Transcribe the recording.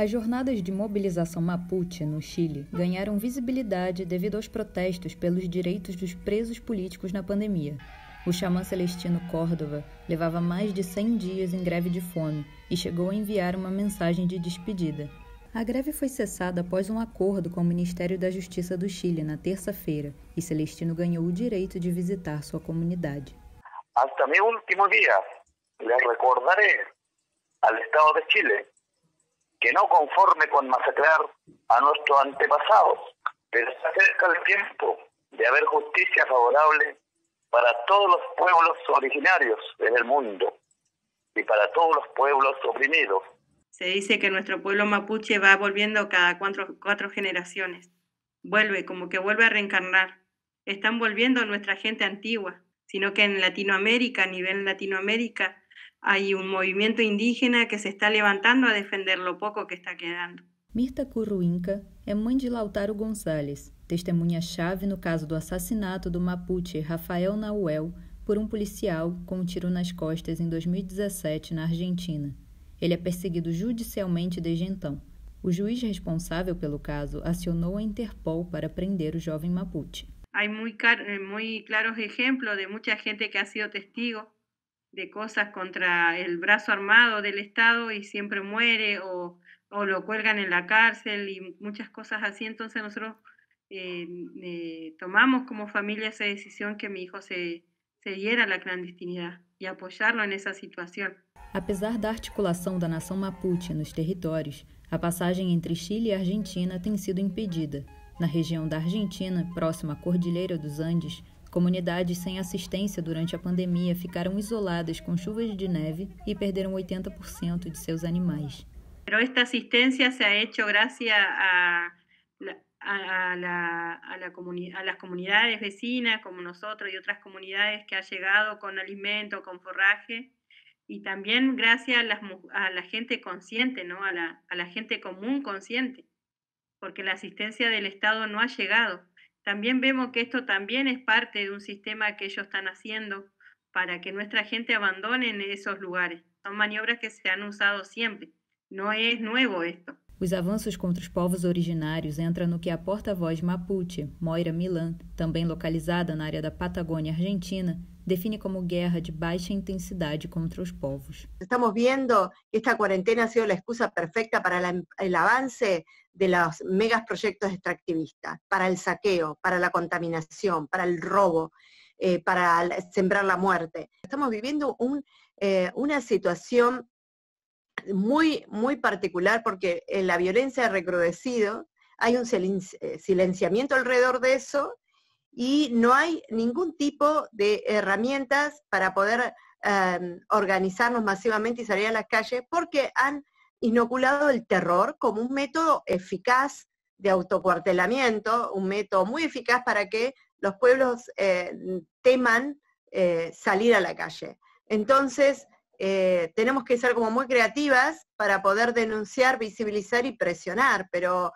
As jornadas de mobilização Mapuche, no Chile, ganharam visibilidade devido aos protestos pelos direitos dos presos políticos na pandemia. O xamã Celestino Córdova levava mais de 100 dias em greve de fome e chegou a enviar uma mensagem de despedida. A greve foi cessada após um acordo com o Ministério da Justiça do Chile na terça-feira e Celestino ganhou o direito de visitar sua comunidade. Hasta mi último dia, le recordaré al Estado de Chile que no conforme con masacrar a nuestros antepasados, pero se acerca el tiempo de haber justicia favorable para todos los pueblos originarios en el mundo y para todos los pueblos oprimidos. Se dice que nuestro pueblo mapuche va volviendo cada cuatro, cuatro generaciones. Vuelve, como que vuelve a reencarnar. Están volviendo nuestra gente antigua, sino que en Latinoamérica, a nivel Latinoamérica, hay un movimiento indígena que se está levantando a defender lo poco que está quedando. Mirta Curruinca é mãe de Lautaro Gonçalves, testemunha-chave no caso do assassinato do Mapuche Rafael Nauel por um policial com um tiro nas costas em 2017 na Argentina. Ele é perseguido judicialmente desde então. O juiz responsável pelo caso acionou a Interpol para prender o jovem Mapuche. Há muito eh, claros exemplos de muita gente que ha sido testigo de cosas contra el brazo armado del Estado y siempre muere o, o lo cuelgan en la cárcel y muchas cosas así. Entonces nosotros eh, eh, tomamos como familia esa decisión que mi hijo se, se diera a la clandestinidad e apoiá-lo nessa situação. Apesar da articulação da nação Mapuche nos territórios, a passagem entre Chile e Argentina tem sido impedida. Na região da Argentina, próxima à Cordilheira dos Andes, Comunidades sem assistência durante a pandemia ficaram isoladas com chuvas de neve e perderam 80% de seus animais. Pero esta asistencia se ha hecho gracias a, a, la, a, la a las comunidades vecinas como nosotros y otras comunidades que ha llegado con alimento, con forraje y también gracias a, las, a la gente consciente, ¿no? a, la, a la gente común consciente, porque la asistencia del Estado no ha llegado. También vemos que esto también es parte de un sistema que ellos están haciendo para que nuestra gente abandone esos lugares. Son maniobras que se han usado siempre. Não é novo esto. Os avanços contra os povos originários entram no que a porta-voz Mapuche, Moira Milan, também localizada na área da Patagônia Argentina, define como guerra de baixa intensidade contra os povos. Estamos vendo que esta quarentena ha sido a excusa perfecta para o avance de los megaproyectos extractivistas, para el saqueo, para la contaminación, para el robo, eh, para sembrar la muerte. Estamos viviendo eh, una situación muy, muy particular porque la violencia ha recrudecido, hay un silenciamiento alrededor de eso y no hay ningún tipo de herramientas para poder em, organizarnos masivamente y salir a las calles porque han inoculado el terror como un método eficaz de autocuartelamiento, un método muy eficaz para que los pueblos eh, teman eh, salir a la calle. Entonces, eh, tenemos que ser como muy creativas para poder denunciar, visibilizar y presionar, pero